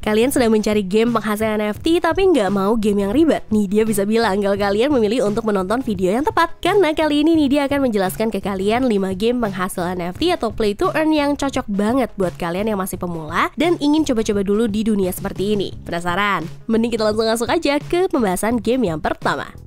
Kalian sedang mencari game penghasil NFT tapi nggak mau game yang ribet? Nih dia bisa bilang kalau kalian memilih untuk menonton video yang tepat. Karena kali ini nih dia akan menjelaskan ke kalian 5 game penghasil NFT atau play to earn yang cocok banget buat kalian yang masih pemula dan ingin coba-coba dulu di dunia seperti ini. Penasaran? Mending kita langsung masuk aja ke pembahasan game yang pertama.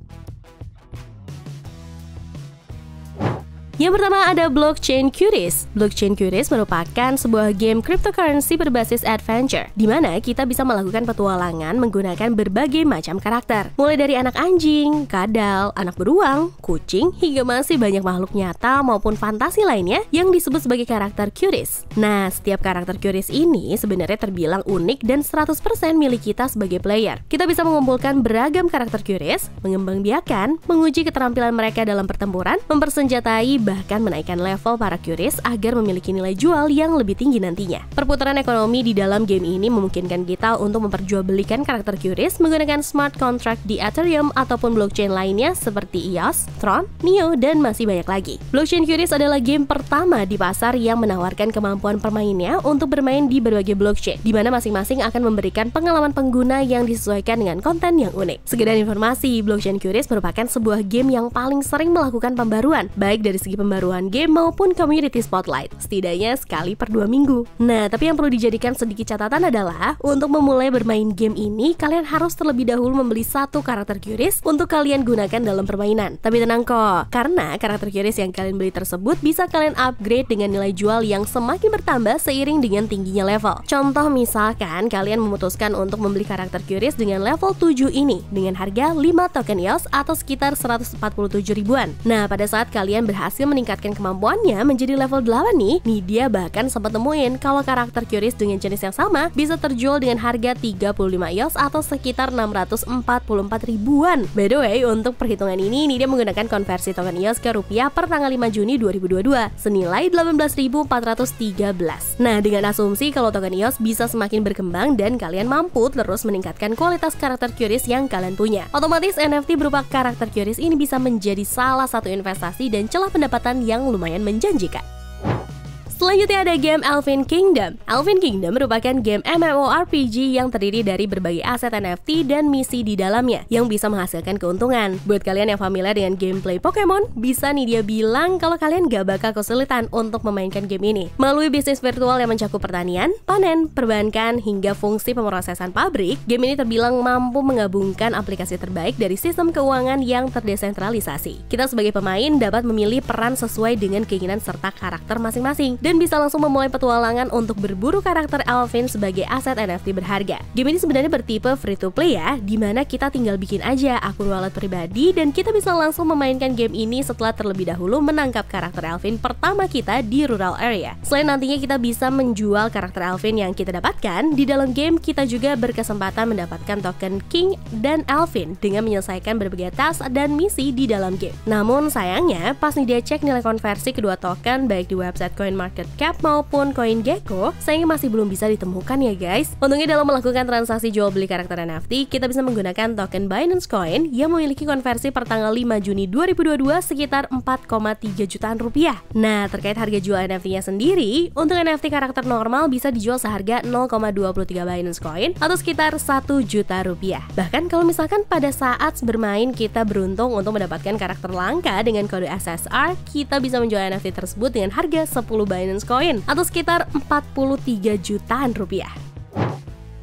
Yang pertama ada Blockchain Curious. Blockchain Curious merupakan sebuah game cryptocurrency berbasis adventure, di mana kita bisa melakukan petualangan menggunakan berbagai macam karakter. Mulai dari anak anjing, kadal, anak beruang, kucing, hingga masih banyak makhluk nyata maupun fantasi lainnya yang disebut sebagai karakter Curious. Nah, setiap karakter Curious ini sebenarnya terbilang unik dan 100% milik kita sebagai player. Kita bisa mengumpulkan beragam karakter Curious, mengembangbiakan, menguji keterampilan mereka dalam pertempuran, mempersenjatai bahkan menaikkan level para curis agar memiliki nilai jual yang lebih tinggi nantinya. Perputaran ekonomi di dalam game ini memungkinkan kita untuk memperjualbelikan karakter curis menggunakan smart contract di Ethereum ataupun blockchain lainnya seperti EOS, Tron, Neo, dan masih banyak lagi. Blockchain Curious adalah game pertama di pasar yang menawarkan kemampuan permainnya untuk bermain di berbagai blockchain, di mana masing-masing akan memberikan pengalaman pengguna yang disesuaikan dengan konten yang unik. Sekedar informasi, Blockchain Curious merupakan sebuah game yang paling sering melakukan pembaruan, baik dari segi segi pembaruan game maupun community spotlight, setidaknya sekali per dua minggu. Nah, tapi yang perlu dijadikan sedikit catatan adalah, untuk memulai bermain game ini, kalian harus terlebih dahulu membeli satu karakter Curious untuk kalian gunakan dalam permainan. Tapi tenang kok, karena karakter Curious yang kalian beli tersebut bisa kalian upgrade dengan nilai jual yang semakin bertambah seiring dengan tingginya level. Contoh misalkan, kalian memutuskan untuk membeli karakter Curious dengan level 7 ini, dengan harga 5 token EOS atau sekitar 147 ribuan. Nah, pada saat kalian berhasil berhasil meningkatkan kemampuannya menjadi level 8 nih, Nidia bahkan sempat temuin kalau karakter Curious dengan jenis yang sama bisa terjual dengan harga 35 EOS atau sekitar 644 ribuan. By the way, untuk perhitungan ini Nidia menggunakan konversi token EOS ke rupiah per tanggal 5 Juni 2022 senilai 18.413. Nah, dengan asumsi kalau token EOS bisa semakin berkembang dan kalian mampu terus meningkatkan kualitas karakter Curious yang kalian punya. Otomatis NFT berupa karakter Curious ini bisa menjadi salah satu investasi dan celah pendapatan pendapatan yang lumayan menjanjikan. Selanjutnya ada game Elfin Kingdom. Elfin Kingdom merupakan game MMORPG yang terdiri dari berbagai aset NFT dan misi di dalamnya yang bisa menghasilkan keuntungan. Buat kalian yang familiar dengan gameplay Pokemon, bisa nih dia bilang kalau kalian gak bakal kesulitan untuk memainkan game ini. Melalui bisnis virtual yang mencakup pertanian, panen, perbankan, hingga fungsi pemrosesan pabrik, game ini terbilang mampu menggabungkan aplikasi terbaik dari sistem keuangan yang terdesentralisasi. Kita sebagai pemain dapat memilih peran sesuai dengan keinginan serta karakter masing-masing bisa langsung memulai petualangan untuk berburu karakter Alvin sebagai aset NFT berharga. Game ini sebenarnya bertipe free to play ya, di mana kita tinggal bikin aja akun wallet pribadi dan kita bisa langsung memainkan game ini setelah terlebih dahulu menangkap karakter Alvin pertama kita di rural area. Selain nantinya kita bisa menjual karakter Alvin yang kita dapatkan, di dalam game kita juga berkesempatan mendapatkan token King dan Alvin dengan menyelesaikan berbagai task dan misi di dalam game. Namun sayangnya, pas nih dia cek nilai konversi kedua token baik di website CoinMarket cap maupun koin gecko sayangnya masih belum bisa ditemukan ya guys. Untungnya dalam melakukan transaksi jual beli karakter NFT, kita bisa menggunakan token Binance Coin yang memiliki konversi per tanggal 5 Juni 2022 sekitar 4,3 jutaan rupiah. Nah, terkait harga jual NFT-nya sendiri, untuk NFT karakter normal bisa dijual seharga 0,23 Binance Coin atau sekitar 1 juta rupiah. Bahkan kalau misalkan pada saat bermain kita beruntung untuk mendapatkan karakter langka dengan kode SSR, kita bisa menjual NFT tersebut dengan harga 10 Binance Binance Coin atau sekitar 43 jutaan rupiah.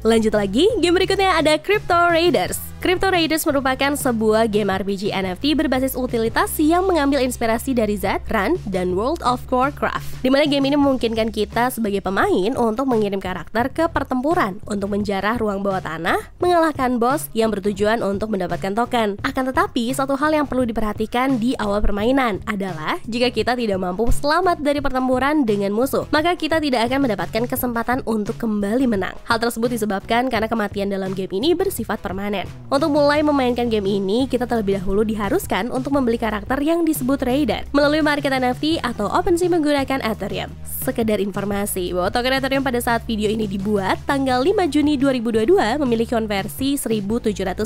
Lanjut lagi, game berikutnya ada Crypto Raiders. Crypto Raiders merupakan sebuah game RPG NFT berbasis utilitas yang mengambil inspirasi dari Z, Run, dan World of Warcraft. Di mana game ini memungkinkan kita sebagai pemain untuk mengirim karakter ke pertempuran untuk menjarah ruang bawah tanah, mengalahkan bos yang bertujuan untuk mendapatkan token. Akan tetapi, satu hal yang perlu diperhatikan di awal permainan adalah jika kita tidak mampu selamat dari pertempuran dengan musuh, maka kita tidak akan mendapatkan kesempatan untuk kembali menang. Hal tersebut disebabkan karena kematian dalam game ini bersifat permanen. Untuk mulai memainkan game ini, kita terlebih dahulu diharuskan untuk membeli karakter yang disebut Raider melalui market NFT atau OpenSea menggunakan Ethereum. Sekedar informasi bahwa token Ethereum pada saat video ini dibuat tanggal 5 Juni 2022 memiliki konversi 1791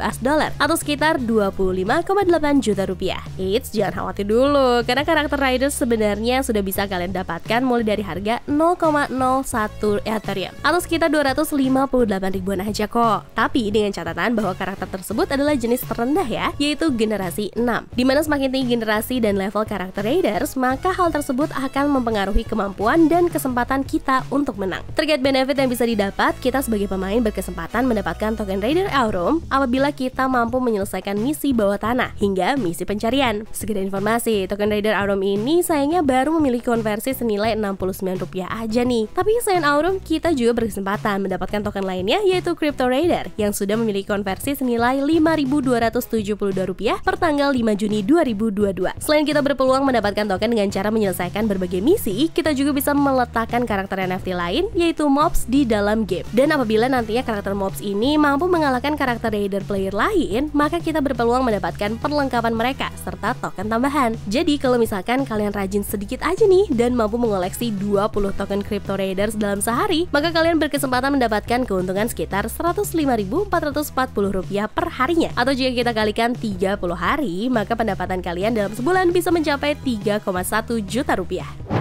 US dollar atau sekitar 25,8 juta rupiah. Eits, jangan khawatir dulu karena karakter Raider sebenarnya sudah bisa kalian dapatkan mulai dari harga 0,01 Ethereum atau sekitar 258 ribuan aja kok. Tapi dengan catatan bahwa karakter tersebut adalah jenis terendah ya, yaitu generasi 6. Di mana semakin tinggi generasi dan level karakter Raiders, maka hal tersebut akan mempengaruhi kemampuan dan kesempatan kita untuk menang. Terkait benefit yang bisa didapat, kita sebagai pemain berkesempatan mendapatkan token Raider Aurum apabila kita mampu menyelesaikan misi bawah tanah hingga misi pencarian. Sekedar informasi, token Raider Aurum ini sayangnya baru memiliki konversi senilai 69 rupiah aja nih. Tapi selain Aurum, kita juga berkesempatan mendapatkan token lainnya yaitu Crypto Raider yang sudah memiliki konversi senilai Rp5.272 per tanggal 5 Juni 2022. Selain kita berpeluang mendapatkan token dengan cara menyelesaikan berbagai misi, kita juga bisa meletakkan karakter NFT lain yaitu mobs di dalam game. Dan apabila nantinya karakter mobs ini mampu mengalahkan karakter Raider player lain, maka kita berpeluang mendapatkan perlengkapan mereka serta token tambahan. Jadi kalau misalkan kalian rajin sedikit aja nih dan mampu mengoleksi 20 token Crypto Raiders dalam sehari, maka kalian berkesempatan mendapatkan keuntungan sekitar 105.000 Rp440 per harinya. Atau jika kita kalikan 30 hari, maka pendapatan kalian dalam sebulan bisa mencapai 3,1 juta rupiah.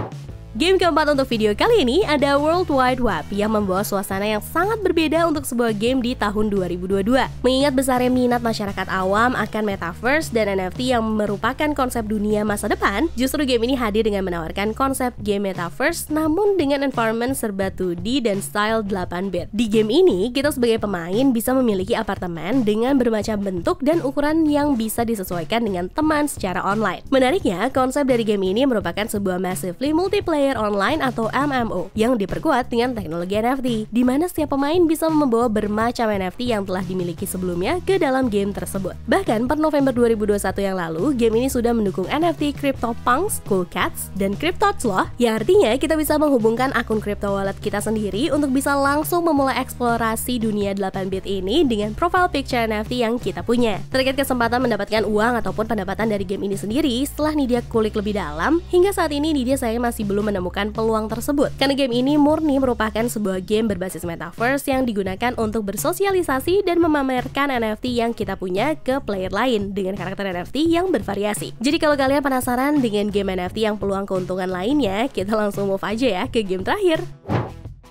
Game keempat untuk video kali ini ada World Wide Web yang membawa suasana yang sangat berbeda untuk sebuah game di tahun 2022. Mengingat besarnya minat masyarakat awam akan metaverse dan NFT yang merupakan konsep dunia masa depan, justru game ini hadir dengan menawarkan konsep game metaverse namun dengan environment serba 2D dan style 8-bit. Di game ini, kita sebagai pemain bisa memiliki apartemen dengan bermacam bentuk dan ukuran yang bisa disesuaikan dengan teman secara online. Menariknya, konsep dari game ini merupakan sebuah massively multiplayer player online atau MMO yang diperkuat dengan teknologi NFT, di mana setiap pemain bisa membawa bermacam NFT yang telah dimiliki sebelumnya ke dalam game tersebut. Bahkan per November 2021 yang lalu, game ini sudah mendukung NFT CryptoPunks, Cool Cats, dan Cryptots loh, yang artinya kita bisa menghubungkan akun crypto wallet kita sendiri untuk bisa langsung memulai eksplorasi dunia 8-bit ini dengan profile picture NFT yang kita punya. Terkait kesempatan mendapatkan uang ataupun pendapatan dari game ini sendiri, setelah Nidia kulik lebih dalam, hingga saat ini Nidia saya masih belum menemukan peluang tersebut. Karena game ini murni merupakan sebuah game berbasis metaverse yang digunakan untuk bersosialisasi dan memamerkan NFT yang kita punya ke player lain dengan karakter NFT yang bervariasi. Jadi kalau kalian penasaran dengan game NFT yang peluang keuntungan lainnya, kita langsung move aja ya ke game terakhir.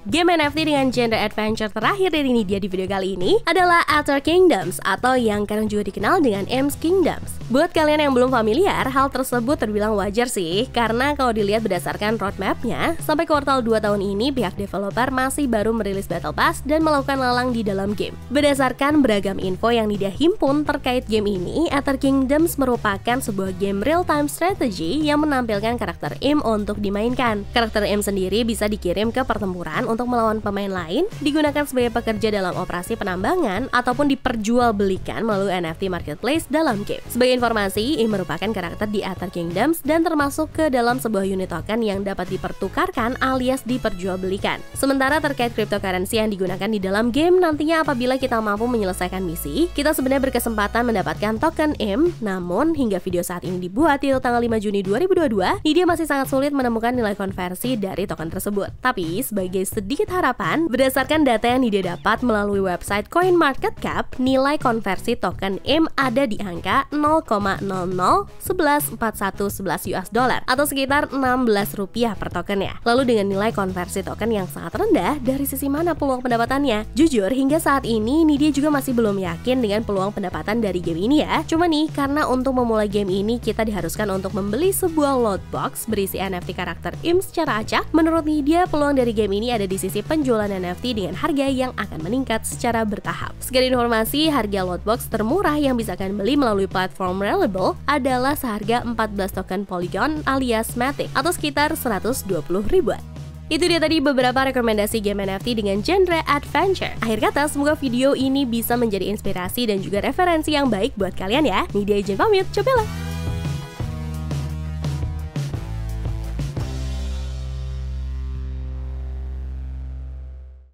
Game NFT dengan genre adventure terakhir dari ini dia di video kali ini adalah Outer Kingdoms atau yang kadang juga dikenal dengan M's Kingdoms. Buat kalian yang belum familiar, hal tersebut terbilang wajar sih karena kalau dilihat berdasarkan roadmapnya, sampai kuartal 2 tahun ini pihak developer masih baru merilis Battle Pass dan melakukan lelang di dalam game. Berdasarkan beragam info yang dia himpun terkait game ini, Outer Kingdoms merupakan sebuah game real-time strategy yang menampilkan karakter M untuk dimainkan. Karakter M sendiri bisa dikirim ke pertempuran untuk melawan pemain lain digunakan sebagai pekerja dalam operasi penambangan ataupun diperjualbelikan melalui NFT marketplace dalam game. Sebagai informasi, ini merupakan karakter di Aether Kingdoms dan termasuk ke dalam sebuah unit token yang dapat dipertukarkan alias diperjualbelikan. Sementara terkait cryptocurrency yang digunakan di dalam game, nantinya apabila kita mampu menyelesaikan misi, kita sebenarnya berkesempatan mendapatkan token M, namun hingga video saat ini dibuat di tanggal 5 Juni 2022, dia masih sangat sulit menemukan nilai konversi dari token tersebut. Tapi sebagai sedikit harapan, berdasarkan data yang dia dapat melalui website CoinMarketCap, nilai konversi token M ada di angka 0,00114111 US dollar atau sekitar 16 rupiah per token ya. Lalu dengan nilai konversi token yang sangat rendah, dari sisi mana peluang pendapatannya? Jujur, hingga saat ini Nidia juga masih belum yakin dengan peluang pendapatan dari game ini ya. Cuma nih, karena untuk memulai game ini kita diharuskan untuk membeli sebuah loot box berisi NFT karakter IM secara acak. Menurut Nidia, peluang dari game ini ada di sisi penjualan NFT dengan harga yang akan meningkat secara bertahap. Sekedar informasi, harga lootbox termurah yang bisa kalian beli melalui platform Reliable adalah seharga 14 token Polygon alias Matic atau sekitar 120 ribuan. Itu dia tadi beberapa rekomendasi game NFT dengan genre adventure. Akhir kata, semoga video ini bisa menjadi inspirasi dan juga referensi yang baik buat kalian ya. Ini dia izin pamit, cobalah!